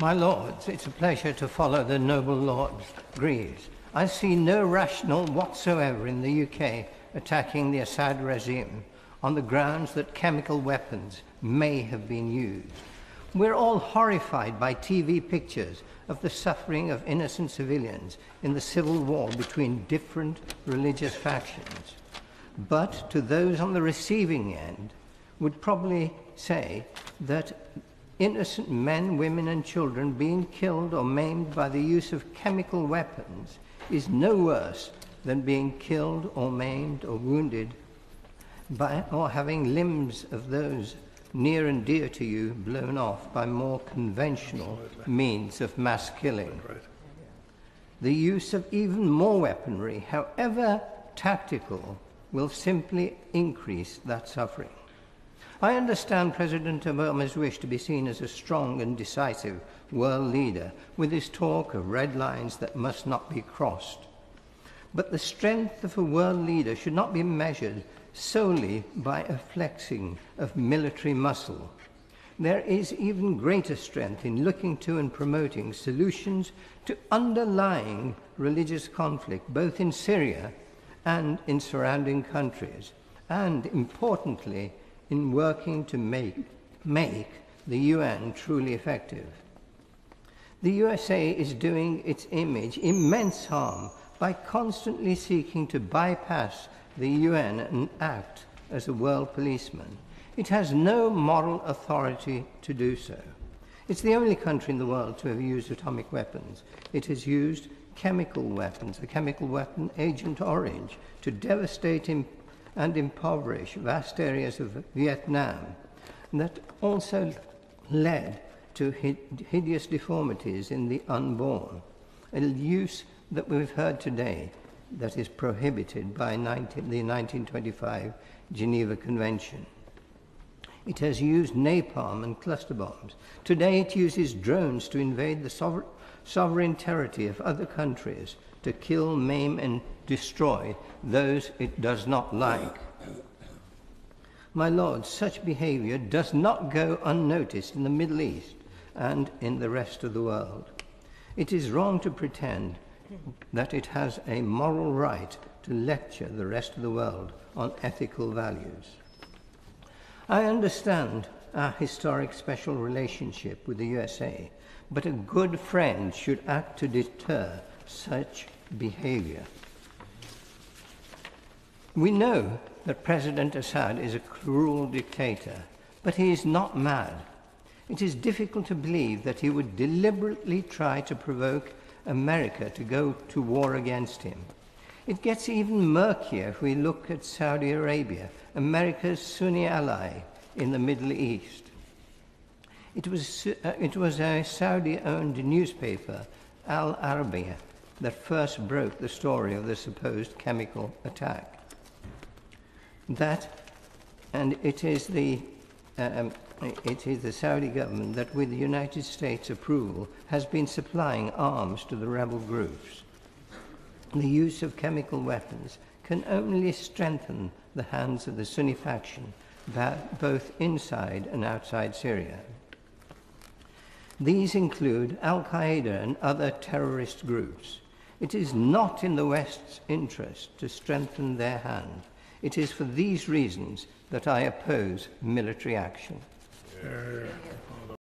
My lords, it's a pleasure to follow the noble Lord Greaves. I see no rationale whatsoever in the UK attacking the Assad regime on the grounds that chemical weapons may have been used. We're all horrified by TV pictures of the suffering of innocent civilians in the civil war between different religious factions. But to those on the receiving end, would probably say that innocent men, women, and children being killed or maimed by the use of chemical weapons is no worse than being killed or maimed or wounded by, or having limbs of those near and dear to you blown off by more conventional means of mass killing. The use of even more weaponry, however tactical, will simply increase that suffering. I understand President Obama's wish to be seen as a strong and decisive world leader with his talk of red lines that must not be crossed. But the strength of a world leader should not be measured solely by a flexing of military muscle. There is even greater strength in looking to and promoting solutions to underlying religious conflict, both in Syria and in surrounding countries, and importantly, in working to make, make the UN truly effective. The USA is doing its image immense harm by constantly seeking to bypass the UN and act as a world policeman. It has no moral authority to do so. It's the only country in the world to have used atomic weapons. It has used chemical weapons, the chemical weapon Agent Orange, to devastate and impoverish vast areas of Vietnam. And that also led to hideous deformities in the unborn, a use that we've heard today that is prohibited by 19, the 1925 Geneva Convention. It has used napalm and cluster bombs. Today it uses drones to invade the sover sovereign territory of other countries to kill, maim, and destroy those it does not like. My Lord, such behavior does not go unnoticed in the Middle East and in the rest of the world. It is wrong to pretend that it has a moral right to lecture the rest of the world on ethical values. I understand our historic special relationship with the USA, but a good friend should act to deter such behavior. We know that President Assad is a cruel dictator, but he is not mad. It is difficult to believe that he would deliberately try to provoke America to go to war against him. It gets even murkier if we look at Saudi Arabia, America's Sunni ally in the Middle East. It was, uh, it was a Saudi owned newspaper, Al Arabiya, that first broke the story of the supposed chemical attack. That, and it is the um, it is the Saudi government that, with the United States approval, has been supplying arms to the rebel groups. the use of chemical weapons can only strengthen the hands of the Sunni faction both inside and outside Syria. These include Al Qaeda and other terrorist groups. It is not in the West's interest to strengthen their hand. It is for these reasons that I oppose military action. Yeah.